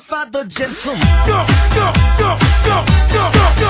Father, gentle. go, go, go, go, go, go, go.